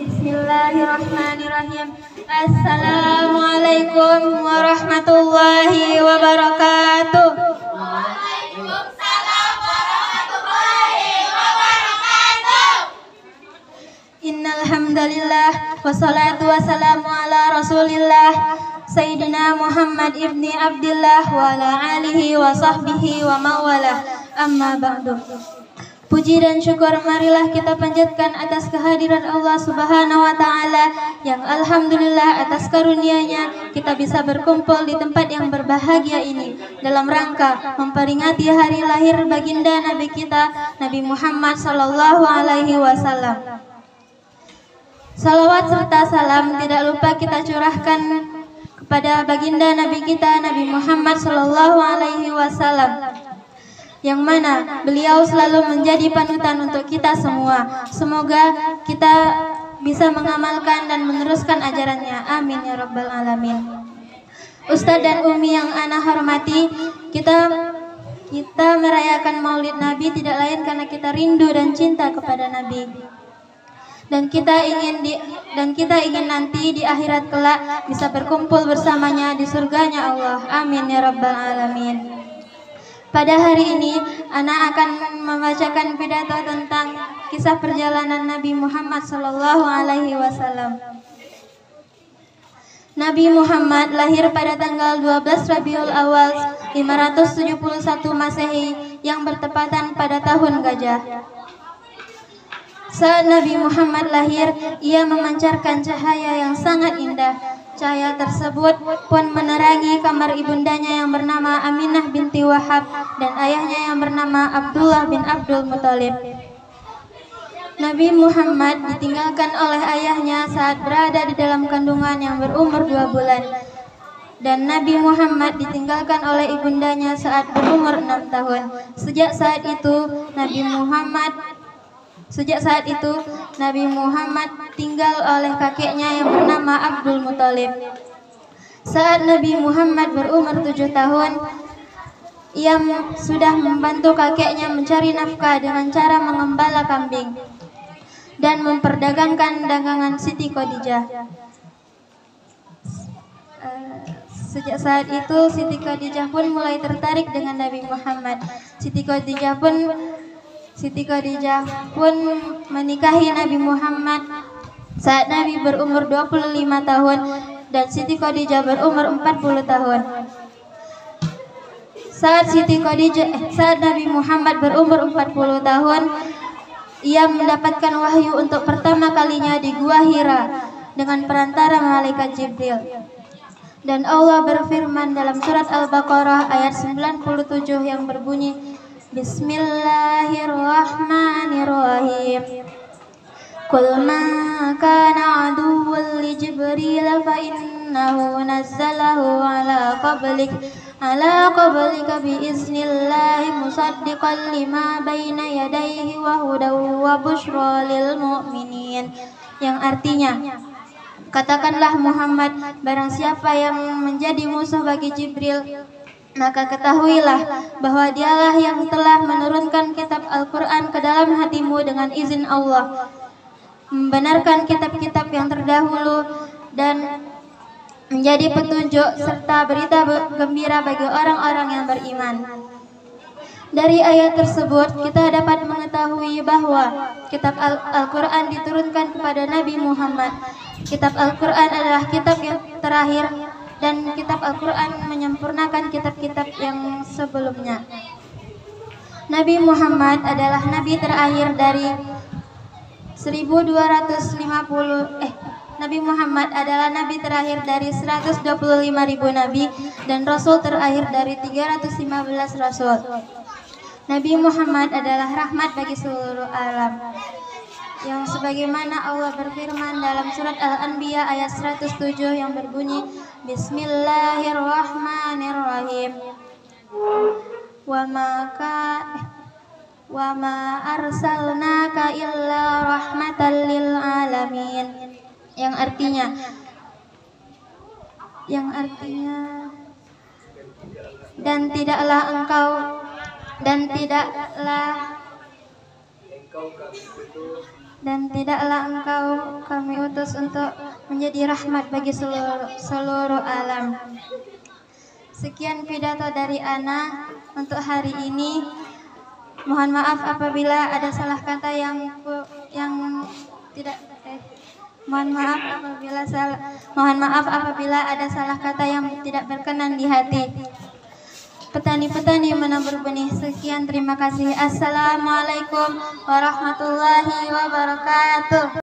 Bismillahirrahmanirrahim. Assalamualaikum warahmatullahi wabarakatuh. Waalaikumsalam warahmatullahi wabarakatuh. Innal hamdalillah wassalatu wassalamu ala Rasulillah Sayyidina Muhammad ibni Abdullah wa ala alihi wa sahbihi wa mawalah amma ba'du. Puji dan syukur marilah kita panjatkan atas kehadiran Allah Subhanahu wa taala yang alhamdulillah atas karunia-Nya kita bisa berkumpul di tempat yang berbahagia ini dalam rangka memperingati hari lahir baginda Nabi kita Nabi Muhammad sallallahu alaihi wasallam. Salawat serta salam tidak lupa kita curahkan kepada baginda Nabi kita Nabi Muhammad sallallahu alaihi wasallam yang mana beliau selalu menjadi panutan untuk kita semua. Semoga kita bisa mengamalkan dan meneruskan ajarannya. Amin ya rabbal alamin. Ustadz dan Umi yang ana hormati, kita kita merayakan Maulid Nabi tidak lain karena kita rindu dan cinta kepada Nabi. Dan kita ingin di dan kita ingin nanti di akhirat kelak bisa berkumpul bersamanya di surganya Allah. Amin ya rabbal alamin. Pada hari ini, anak akan membacakan pidato tentang kisah perjalanan Nabi Muhammad Sallallahu Alaihi Wasallam. Nabi Muhammad lahir pada tanggal 12 Rabiul Awal 571 Masehi yang bertepatan pada tahun gajah. Saat Nabi Muhammad lahir, ia memancarkan cahaya yang sangat indah. Cahaya tersebut pun menerangi kamar ibundanya yang bernama Aminah binti Wahab dan ayahnya yang bernama Abdullah bin Abdul Muthalib. Nabi Muhammad ditinggalkan oleh ayahnya saat berada di dalam kandungan yang berumur dua bulan. Dan Nabi Muhammad ditinggalkan oleh ibundanya saat berumur enam tahun. Sejak saat itu, Nabi Muhammad Sejak saat itu, Nabi Muhammad tinggal oleh kakeknya yang bernama Abdul Muthalib. Saat Nabi Muhammad berumur tujuh tahun, ia sudah membantu kakeknya mencari nafkah dengan cara mengembala kambing dan memperdagangkan dagangan Siti Khadijah. Sejak saat itu Siti Khadijah pun mulai tertarik dengan Nabi Muhammad. Siti Khadijah pun Siti Khadijah pun menikahi Nabi Muhammad saat Nabi berumur 25 tahun dan Siti Khadijah berumur 40 tahun. Saat Siti Khadijah eh, saat Nabi Muhammad berumur 40 tahun, ia mendapatkan wahyu untuk pertama kalinya di Gua Hira dengan perantara malaikat Jibril. Dan Allah berfirman dalam surat Al-Baqarah ayat 97 yang berbunyi Bismillahirrahmanirrahim. Qul ma kana aduwwan li Jibril fa innahu nazzalahu ala qablik ala qablika bi iznillah musaddiqan lima baina yadayhi wa hudaw wa bushra lil mu'minin yang artinya Katakanlah Muhammad barang siapa yang menjadi musuh bagi Jibril maka ketahuilah bahwa dialah yang telah menurunkan kitab Al-Quran ke dalam hatimu dengan izin Allah. Membenarkan kitab-kitab yang terdahulu dan menjadi petunjuk serta berita gembira bagi orang-orang yang beriman. Dari ayat tersebut kita dapat mengetahui bahwa kitab Al-Quran diturunkan kepada Nabi Muhammad. Kitab Al-Quran adalah kitab yang terakhir dan kitab Al-Quran menyempurnakan kitab-kitab yang sebelumnya. Nabi Muhammad adalah nabi terakhir dari 1250 eh Nabi Muhammad adalah nabi terakhir dari 125 ribu nabi dan rasul terakhir dari 315 rasul. Nabi Muhammad adalah rahmat bagi seluruh alam yang sebagaimana Allah berfirman dalam surat Al-Anbiya ayat 107 yang berbunyi Bismillahirrahmanirrahim. Wa maka wa ma arsalnaka illa rahmatan lil alamin. Yang artinya yang artinya dan tidaklah engkau dan tidaklah dan tidaklah engkau kami utus untuk menjadi rahmat bagi seluruh, seluruh alam. Sekian pidato dari Ana untuk hari ini. Mohon maaf apabila ada salah kata yang yang tidak eh, mohon maaf apabila salah mohon maaf apabila ada salah kata yang tidak berkenan di hati. Petani-petani menabur benih. Sekian terima kasih. Assalamualaikum warahmatullahi wabarakatuh.